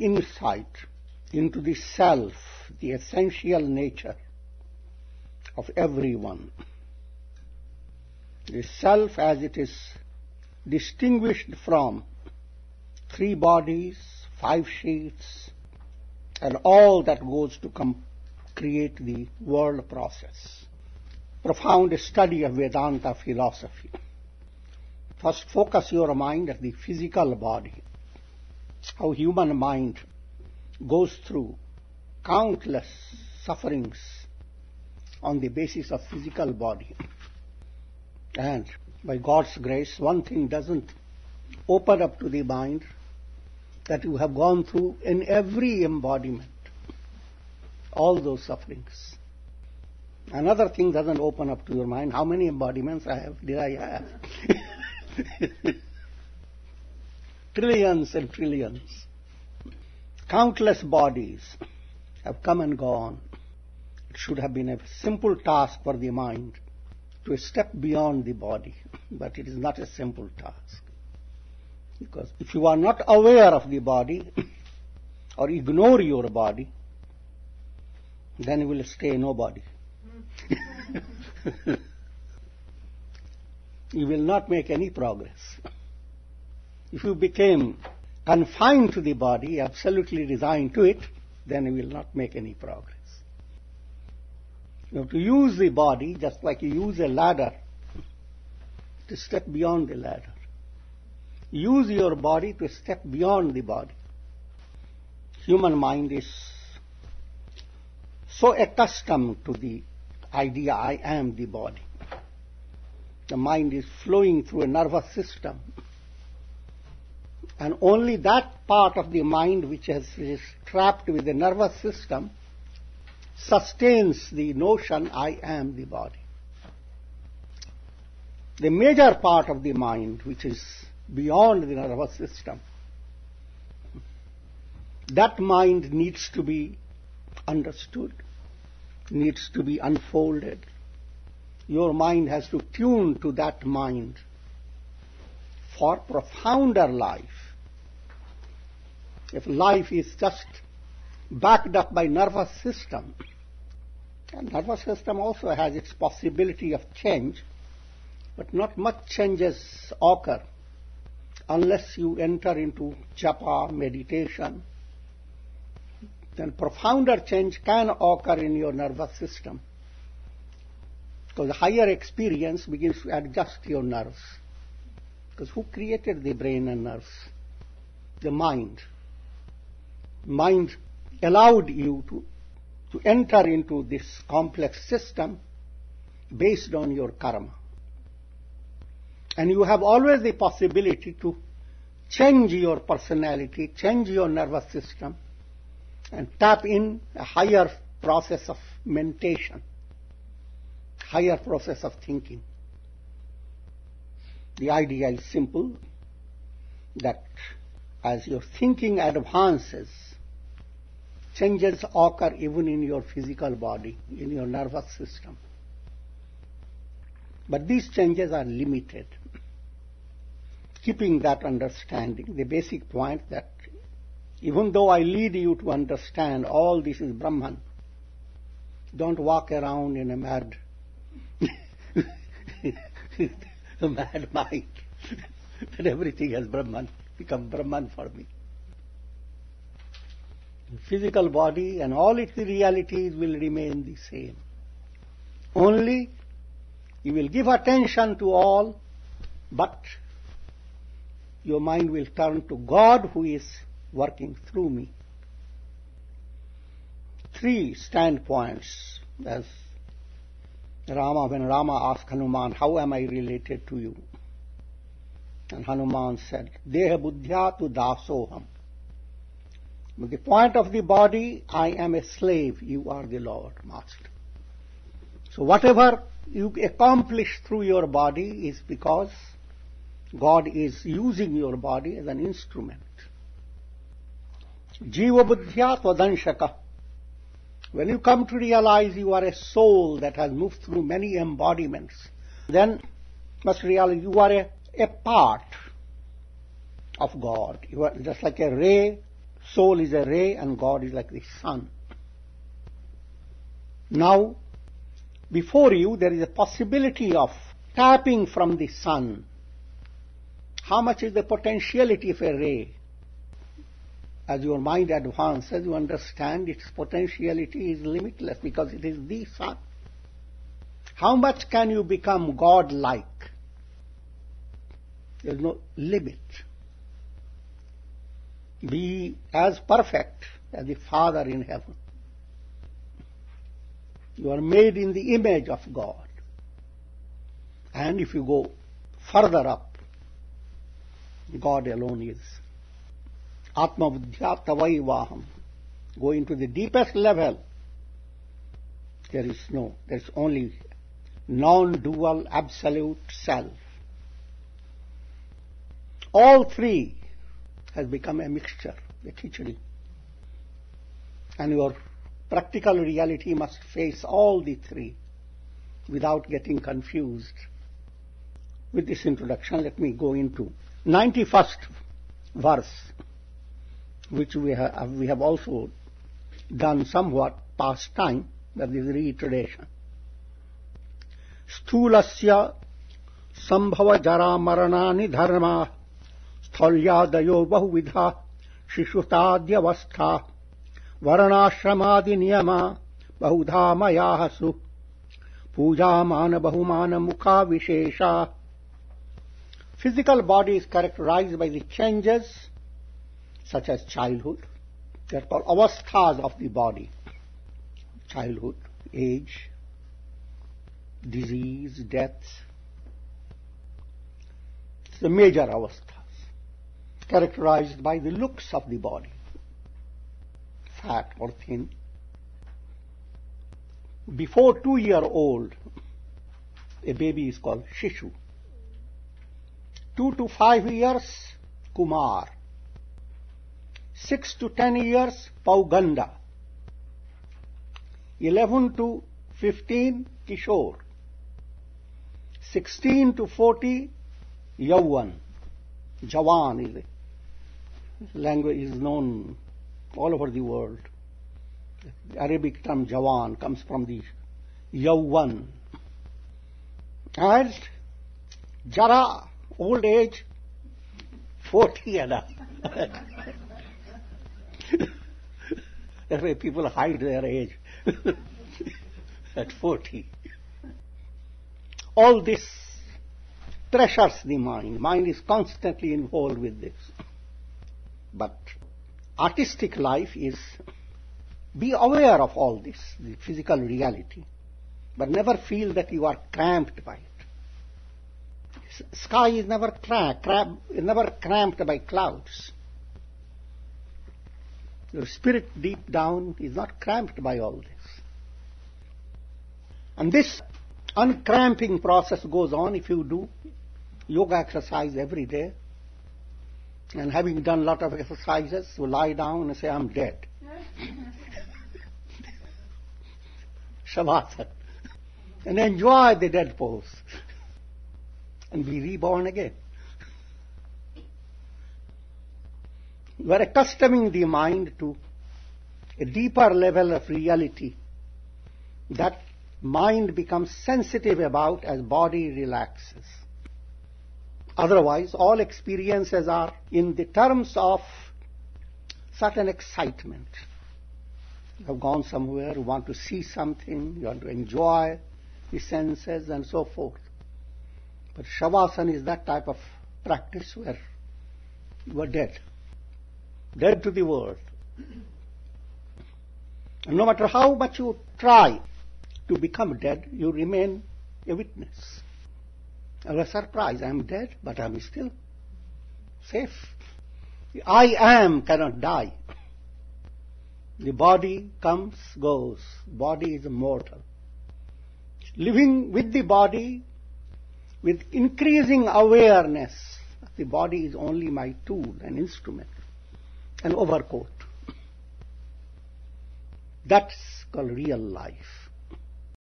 insight into the self, the essential nature of everyone. The self as it is distinguished from three bodies, five sheets, and all that goes to create the world process. Profound study of Vedanta philosophy. First focus your mind at the physical body. How human mind goes through countless sufferings on the basis of physical body. And by God's grace, one thing doesn't open up to the mind that you have gone through in every embodiment, all those sufferings. Another thing doesn't open up to your mind. How many embodiments I have did I have? trillions and trillions. Countless bodies have come and gone. It should have been a simple task for the mind to step beyond the body, but it is not a simple task. Because if you are not aware of the body or ignore your body, then you will stay nobody. you will not make any progress. If you became confined to the body, absolutely resigned to it, then you will not make any progress. You have to use the body just like you use a ladder to step beyond the ladder. Use your body to step beyond the body. Human mind is so accustomed to the idea I am the body. The mind is flowing through a nervous system. And only that part of the mind which is, is trapped with the nervous system sustains the notion I am the body. The major part of the mind, which is beyond the nervous system, that mind needs to be understood, needs to be unfolded. Your mind has to tune to that mind for profounder life. If life is just backed up by nervous system, and nervous system also has its possibility of change, but not much changes occur unless you enter into japa, meditation. Then profounder change can occur in your nervous system. Because higher experience begins to adjust your nerves. Because who created the brain and nerves? The mind. Mind allowed you to, to enter into this complex system based on your karma. And you have always the possibility to change your personality, change your nervous system, and tap in a higher process of mentation, higher process of thinking. The idea is simple that as your thinking advances, changes occur even in your physical body, in your nervous system. But these changes are limited. Keeping that understanding, the basic point that even though I lead you to understand all this is Brahman, don't walk around in a mad, a mad mind that everything has Brahman, become Brahman for me physical body and all its realities will remain the same. Only you will give attention to all, but your mind will turn to God who is working through me. Three standpoints as Rama, when Rama asked Hanuman, how am I related to you? And Hanuman said, Deha buddhya tu dasoham. The point of the body, I am a slave, you are the Lord, Master. So whatever you accomplish through your body is because God is using your body as an instrument. Jiva buddhya tvadanshaka. When you come to realize you are a soul that has moved through many embodiments, then must realize you are a, a part of God. You are just like a ray Soul is a ray and God is like the sun. Now, before you there is a possibility of tapping from the sun. How much is the potentiality of a ray? As your mind advances, you understand its potentiality is limitless because it is the sun. How much can you become God-like? There is no limit. Be as perfect as the Father in heaven. You are made in the image of God. And if you go further up, God alone is. Atma Buddhya Tavaivaham. Go into the deepest level. There is no, there is only non-dual absolute self. All three has become a mixture, a khichdi. And your practical reality must face all the three without getting confused. With this introduction, let me go into 91st verse, which we have, we have also done somewhat past time, that is reiteration. स्थूलस्य संभव जरा मरणानि धर्मा स्थौल्यादयो बहुविधा शिशुताद्यवस्था वर्णाश्रमादि नियमा बहुधा मयाः सु पूजामान बहुमान मुखा विशेषा physical body is characterise by changes such as childhood there call अवस्थाज of the body childhood age disease death major अवस्था characterized by the looks of the body, fat or thin. Before two year old, a baby is called Shishu. Two to five years, Kumar. Six to ten years, Pauganda. Eleven to fifteen, Kishore. 16 to 40, Yavan. Jawan is a language is known all over the world. The Arabic term Jawan comes from the Yavan. And Jara, old age, 40 and up. That's why people hide their age at 40 all this pressures the mind. Mind is constantly involved with this. But artistic life is be aware of all this, the physical reality, but never feel that you are cramped by it. Sky is never never cramped by clouds. Your spirit deep down is not cramped by all this. And this uncramping process goes on if you do yoga exercise every day and having done a lot of exercises you lie down and say i'm dead. Shavasana and enjoy the dead pose and be reborn again. You are accustoming the mind to a deeper level of reality that mind becomes sensitive about as body relaxes. Otherwise, all experiences are in the terms of certain excitement. You have gone somewhere, you want to see something, you want to enjoy the senses and so forth. But Shavasana is that type of practice where you are dead. Dead to the world. And no matter how much you try, to become dead, you remain a witness. I was surprised. I'm dead, but I'm still safe. I am cannot die. The body comes, goes. Body is mortal. Living with the body, with increasing awareness, the body is only my tool, an instrument, an overcoat. That's called real life.